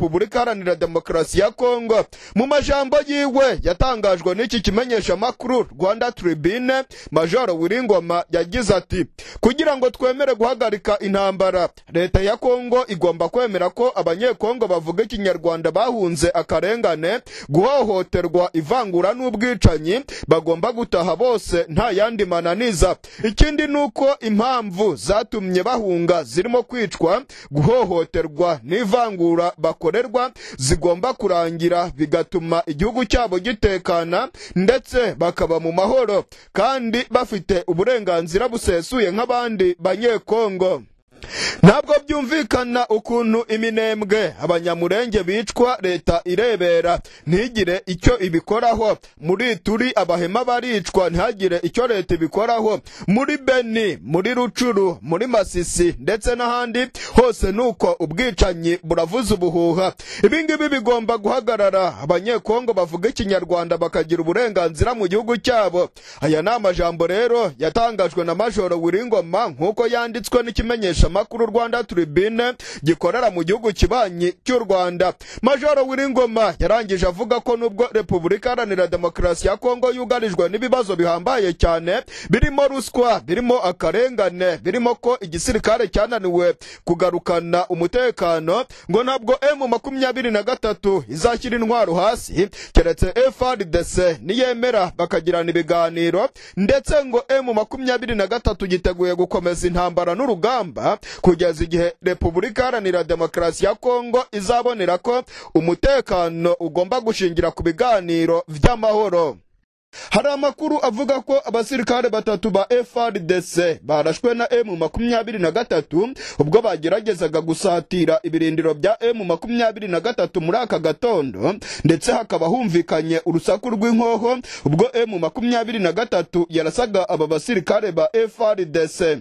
repubulika iharanira demokarasi ya kongo. Mu majambo yiwe yatangajwe n'iki kimenyesha makuru rwanda tribune majoro wiringoma yagize ati kugira ngo twemere guhagarika intambara leta ya kongo igomba kwemera ko abanyekongo bavuga ikinyarwanda bahunze akarengane guhohoterwa ivangura n'ubwicanyi bagomba gutaha bose nta yandi mananiza. Ikindi ni uko impamvu zatumye bahunga zirimo kwicwa guhohoterwa n'ivangura bakorerwa zigomba kurangira bigatuma igihugu cyabo gitekana ndetse bakaba mu mahoro. Kandi bafite uburenganzira busesuye nk'abandi banyekongo. Ntabwo byumvikana ukuntu iminembwe abanyamurenge bicwa leta irebera. Ntigire icyo ibikoraho. Muri turi abahema baricwa ntihagire icyo leta ibikoraho. Muri beni muri rucuru muri masisi ndetse n'ahandi hose ni uko ubwicanyi buravuza ubuhuha. Ibingibi bigomba guhagarara. Abanyekongo bavuga ikinyarwanda bakagira uburenganzira mu gihugu cyabo. Aya ni amajambo rero yatangajwe na majoro wiringoma nk'uko yanditswe n'ikimenyesha amakuru rwanda tribune gikorera mu gihugu kibanyi cy'u rwanda. Majoro wiringoma yarangije avuga ko nubwo repubulika iharanira demokarasi ya kongo yugarijwe n'ibibazo bihambaye cyane birimo ruswa birimo akarengane birimo ko igisirikare cyananiwe kugarukana umutekano ngo ntabwo emu makumyabiri na gatatu izashyira intwaro hasi keretse frdc niyemera bakagirana ibiganiro ndetse ngo emu makumyabiri na gatatu giteguye gukomeza intambara n'urugamba kugeza igihe repubulika iharanira demokarasi ya kongo izabonera ko umutekano ugomba gushingira ku biganiro by'amahoro hari amakuru avuga ko abasirikare batatu ba FRDC barashwe na M makumyabiri na gatatu ubwo bageragezaga gusatira ibirindiro bya M makumyabiri na gatatu muri aka gatondo ndetse hakaba humvikanye urusaku rw'inkoho ubwo M makumyabiri na gatatu yarasaga aba basirikare ba FRDC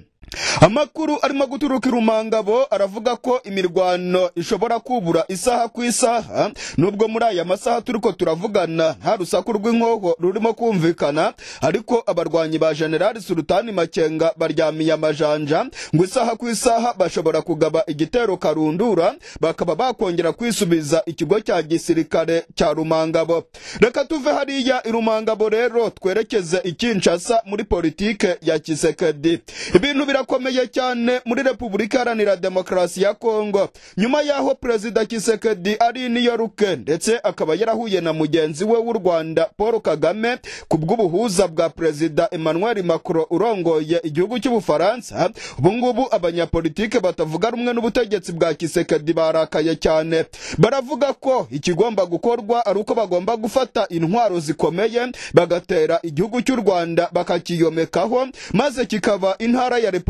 amakuru arimo guturuka irumangabo aravuga ko imirwano ishobora kubura isaha ku isaha nubwo muri aya masaha turiko turavugana nta rusaku rw'inkoho rurimo kumvikana ariko abarwanyi ba generali sultani makenga baryamiye amajanja ngo isaha ku isaha bashobora kugaba igitero karundura bakaba bakongera kwisubiza ikigo cya gisirikare cya rumangabo. Reka tuve hariya irumangabo rero twerekeze ikinshasa muri politike ya kisekedi ibintu birakomeye cyane muri repubulika iharanira demokarasi ya kongo. Nyuma y'aho perezida kisekedi ari i new york ndetse akaba yarahuye na mugenzi we w'u rwanda paul kagame ku bw'ubuhuza bwa perezida emmanuel macron urongoye igihugu cy'ubufaransa ubu ngubu abanyapolitike batavuga rumwe n'ubutegetsi bwa kisekedi barakaye cyane. Baravuga ko ikigomba gukorwa ari uko bagomba gufata intwaro zikomeye bagatera igihugu cy'u rwanda bakakiyomekaho maze kikaba intara ya repubulika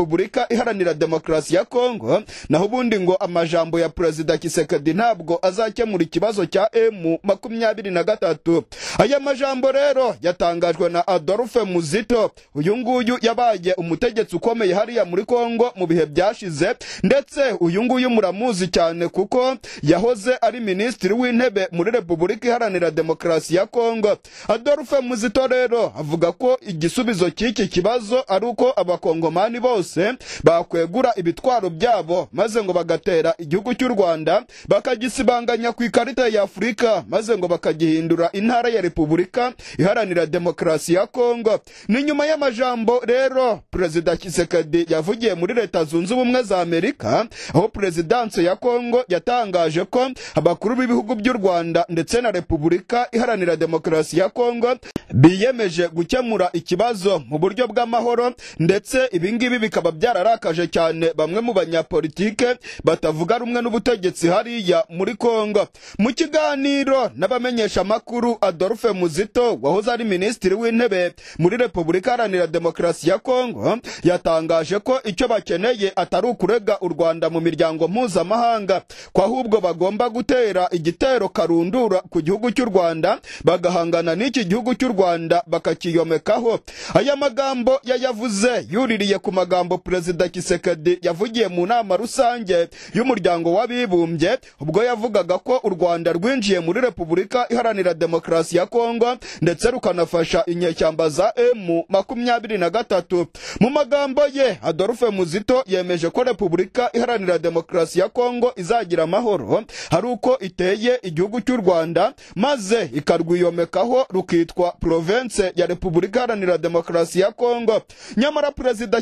iharanira demokarasi ya kongo naho ubundi ngo amajambo ya perezida kisekedi ntabwo azakemura ikibazo cya emu makumyabiri na gatatu. Aya majambo rero yatangajwe na adolphe muzito. Uyu nguyu yabaye umutegetsi ukomeye hariya muri kongo mu bihe byashize ndetse uyu nguyu muramuzi cyane kuko yahoze ari minisitiri w'intebe muri repubulika iharanira demokarasi ya kongo adolphe muzito rero avuga ko igisubizo cy'iki kibazo ari uko abakongomani bose bakwegura ibitwaro byabo maze ngo bagatera igihugu cy'u rwanda bakagisibanganya ku ikarita ya afurika maze ngo bakagihindura intara ya repubulika iharanira demokarasi ya kongo ni nyuma y'amajambo rero perezida kisekedi yavugiye muri leta zunze ubumwe za amerika aho perezidanse ya kongo yatangaje ko abakuru b'ibihugu by'u rwanda ndetse na repubulika iharanira demokarasi ya kongo biyemeje gukemura ikibazo mu buryo bw'amahoro ndetse ibingibi bikaba byararakaje cyane. Bamwe mu banyapolitike batavuga rumwe n'ubutegetsi hariya muri kongo mu kiganiro n'abamenyesha amakuru adolphe muzito wahoze ari minisitiri w'intebe muri repubulika iharanira demokarasi ya kongo yatangaje ko icyo bakeneye atari ukurega u rwanda mu miryango mpuzamahanga ko ahubwo bagomba gutera igitero karundura ku gihugu cy'u rwanda bagahangana n'iki gihugu cy'u rwanda bakakiyomekaho. Aya magambo yayavuze yuririye ku magambo ijambo perezida kisekedi yavugiye mu nama rusange y'umuryango w'abibumbye ubwo yavugaga ko u rwanda rwinjiye muri repubulika iharanira demokarasi ya kongo ndetse rukanafasha inyeshyamba za emu makumyabiri na gatatu. Mu magambo ye adolphe muzito yemeje ko repubulika iharanira demokarasi ya kongo izagira amahoro hari uko iteye igihugu cy'u rwanda maze ikarwiyomekaho rukitwa province ya repubulika iharanira demokarasi ya kongo. Nyamara perezida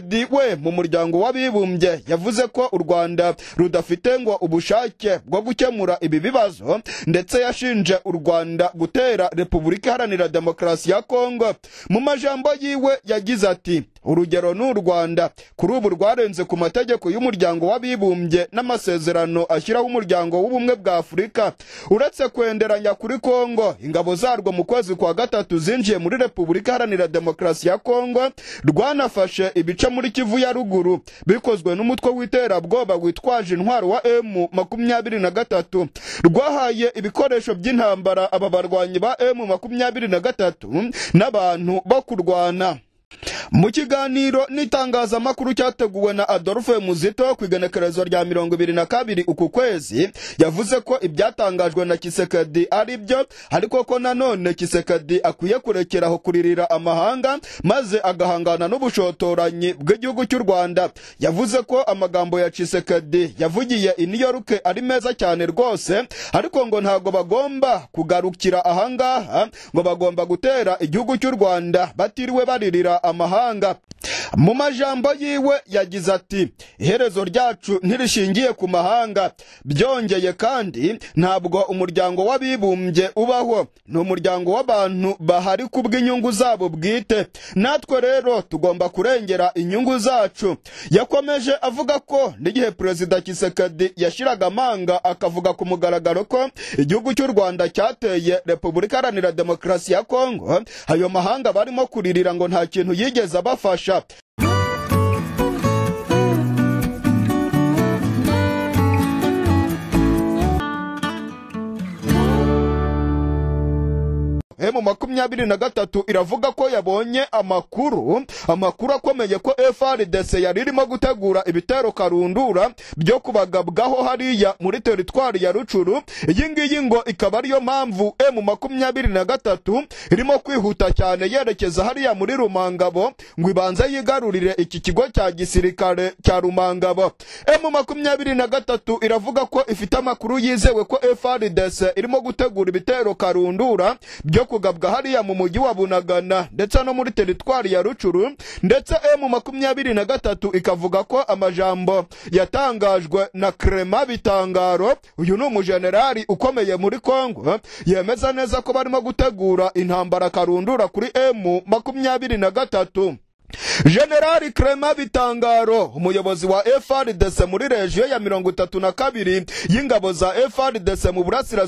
kisekedi we mu muryango w'abibumbye yavuze ko u rwanda rudafite ngo ubushake bwo gukemura ibi bibazo ndetse yashinje u rwanda gutera repubulika iharanira demokarasi ya kongo. Mu majambo yiwe yagize ati urugero ni u rwanda. Kuri ubu rwarenze ku mategeko y'umuryango w'abibumbye n'amasezerano ashyiraho umuryango w'ubumwe bwa afurika. Uretse kwenderanya kuri kongo ingabo zarwo mu kwezi kwa gatatu zinjiye muri repubulika iharanira demokarasi ya kongo rwanafashe ibice muri kivu ya ruguru. Bikozwe n'umutwe w'iterabwoba witwaje intwaro wa emu makumyabiri na gatatu. Rwahaye ibikoresho by'intambara aba barwanyi ba emu makumyabiri na gatatu n'abantu bo kurwana. Mu kiganiro n'itangazamakuru cyateguwe na adolphe muzito ku igenekerezo rya mirongo ibiri na kabiri uku kwezi yavuze ko ibyatangajwe na kisekedi ari byo ariko ko nanone kisekedi akwiye kurekeraho kuririra amahanga maze agahangana n'ubushotoranyi bw'igihugu cy'u rwanda. Yavuze ko amagambo ya kisekedi yavugiye i new york ari meza cyane rwose ariko ngo ntabwo bagomba kugarukira ahangaha ngo bagomba gutera igihugu cy'u rwanda batiriwe baririra amahanga. Stand up. Mu majambo yiwe yagize ati iherezo ryacu ntirishingiye ku mahanga. Byongeye kandi ntabwo umuryango w'abibumbye ubaho. Ni umuryango w'abantu bahari ku bw'inyungu zabo bwite. Natwe rero tugomba kurengera inyungu zacu. Yakomeje avuga ko n'igihe perezida kisekedi yashyiraga amanga akavuga ku mugaragaro ko igihugu cy'u rwanda cyateye repubulika iharanira demokarasi ya kongo ayo mahanga barimo kuririra ngo nta kintu yigeze abafasha. up. Emu makumyabiri na gatatu iravuga ko yabonye amakuru amakuru akomeye ko FRDC yari irimo gutegura ibitero karundura byo kubagabwaho hariya muri teritwari ya Rucuru iyi ngiyi ngo ikaba ariyo mpamvu emu makumyabiri na gatatu irimo kwihuta cyane yerekeza hariya muri Rumangabo ngo ibanze yigarurire iki kigo cya gisirikare cya Rumangabo. Emu makumyabiri na gatatu iravuga ko ifite amakuru yizewe ko FRDC irimo gutegura ibitero karundura byo kugabwa hariya mu mujyi wa bunagana ndetse no muri teritwari ya rucuru ndetse emu makumyabiri na gatatu ikavuga ko amajambo yatangajwe na krema bitangaro. Uyu ni umujenerali ukomeye muri kongo yemeza neza ko barimo gutegura intambara karundura kuri emu makumyabiri na gatatu. Generali krema bitangaro umuyobozi wa frdc muri regiyo ya mirongo itatu na kabiri y'ingabo za frdc mu burasirazuba